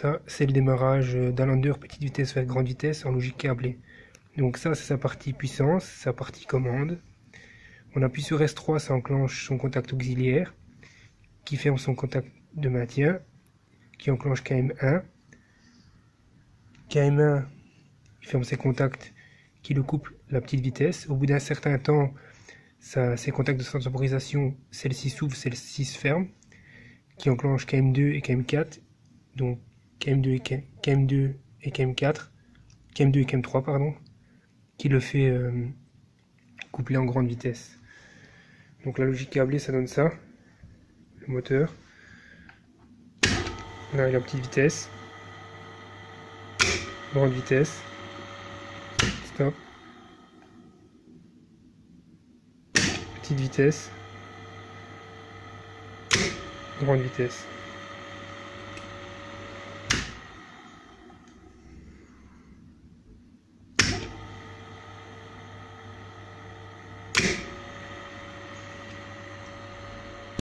Ça, c'est le démarrage d'un lander petite vitesse vers grande vitesse en logique câblée. Donc ça, c'est sa partie puissance, sa partie commande. On appuie sur S3, ça enclenche son contact auxiliaire, qui ferme son contact de maintien, qui enclenche KM1. KM1, il ferme ses contacts, qui le couple la petite vitesse. Au bout d'un certain temps, ça, ses contacts de sensorisation, celle-ci s'ouvre, celle-ci se ferme, qui enclenche KM2 et KM4. Donc KM2 et KM2 et KM4, KM2 et KM3 pardon, qui le fait euh, coupler en grande vitesse. Donc la logique câblée ça donne ça, le moteur. Là il a petite vitesse, grande vitesse, stop, petite vitesse, grande vitesse.